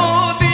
soube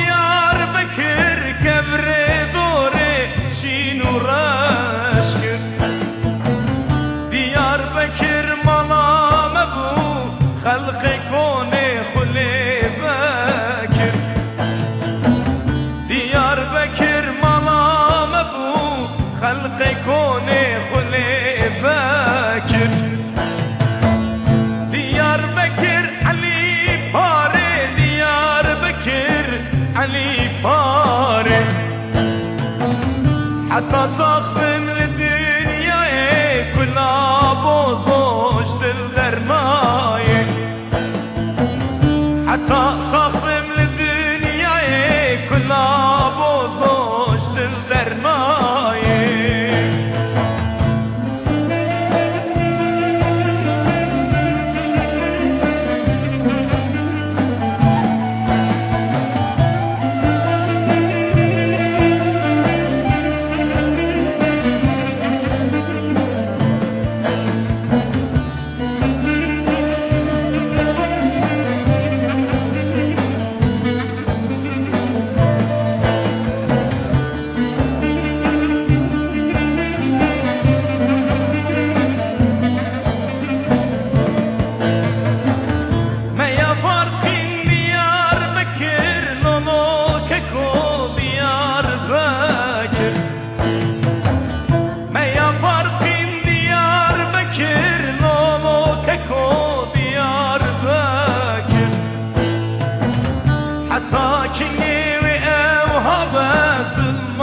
حتى صخب من الدنيا 花自。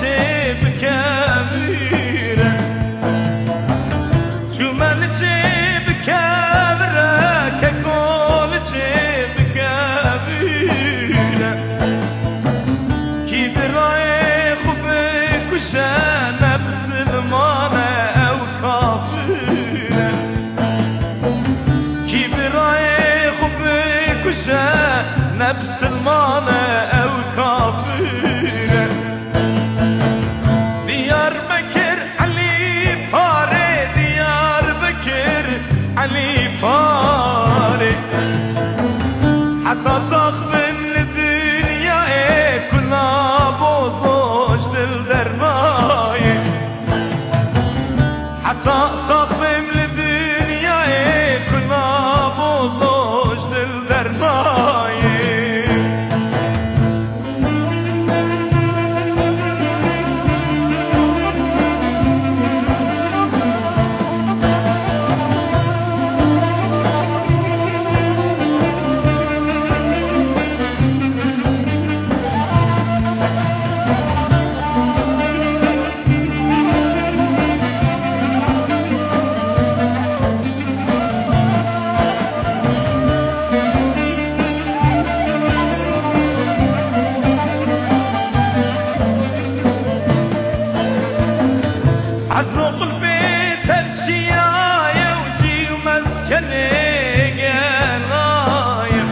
çip kevire. Çumel çip kevire Kekol çip kevire. Kibrayı kubi kuşe Nebsilmane ev kafire. Kibrayı kubi kuşe Nebsilmane ev حتى عزروق البيت الشياية وجي ومسكني قلايم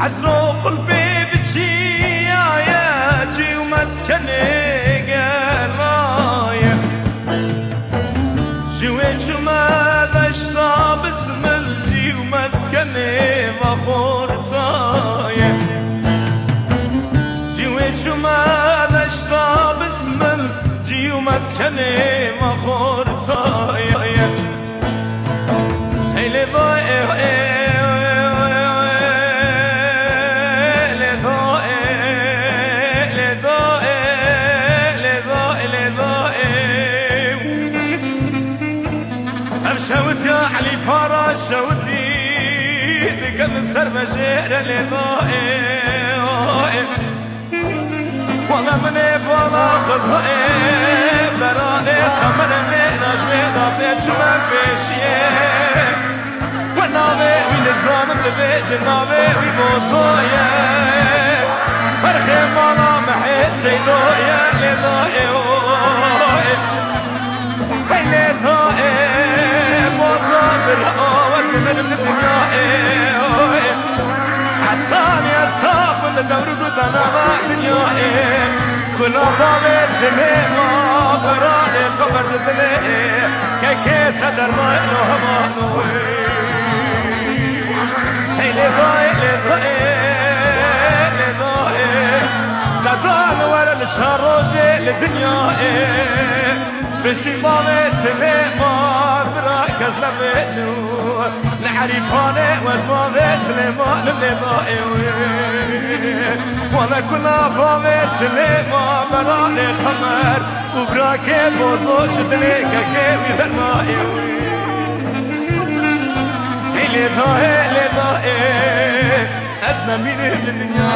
عزروق البيت شياية جي ومسكني مخورتا يا يا اللي ضايع شوت يا علي فرا شوتي ذكر سر مجير اللي ضائع والله من بلا قضاء براني خمر من نجمي ضبط شمال بيشيه والنابي من الزامن ببيج النابي بموضوعي فرخي مالا محي سيدويا لضائع هيلي ضائع مصابر أول من ولا الشروجي للدنيا بشتي سليمان براكز لبيجو العريفانة والماضي سليمان ضائعي ولا كنا فاضي سليمان براني خمر وبراكي بوضو شدليك كيف ذنائي اللي ضائع اللي ضائع أزمة من الدنيا